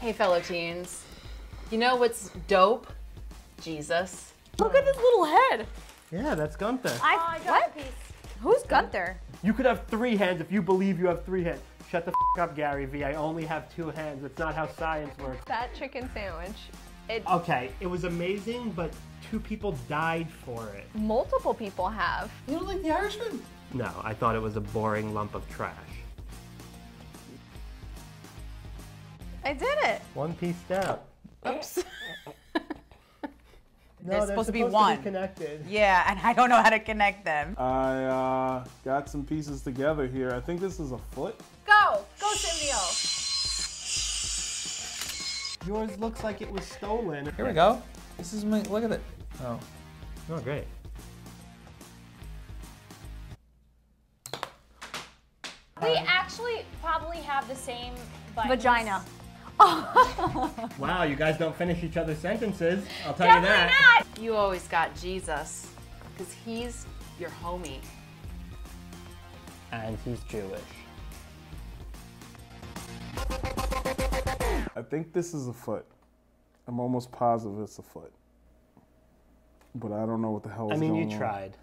Hey, fellow teens. You know what's dope? Jesus. Look at his little head. Yeah, that's Gunther. I, Oh, I got what? a piece. Who's Gunther? You could have three hands if you believe you have three hands. Shut the f- up, Gary V. I only have two hands. It's not how science works. That chicken sandwich. It Okay, it was amazing, but two people died for it. multiple people have. You don't like The Irishman? No, I thought it was a boring lump of trash. I did it. One piece down. Oops. No, They're they're supposed to be supposed one. connected. Yeah, and I don't know how to connect them. I uh, got some pieces together here. I think this is a foot. Go, go, Simio. Yours looks like it was stolen. Here we go. This is my. Look at it. Oh. Oh, great. We actually probably have the same buttons. Vagina. Wow, you guys don't finish each other's sentences. I'll tell you that. not. You always got Jesus. Because he's your homie. And he's Jewish. I think this is a foot. I'm almost positive it's a foot. But I don't know what the hell I mean, you on. tried.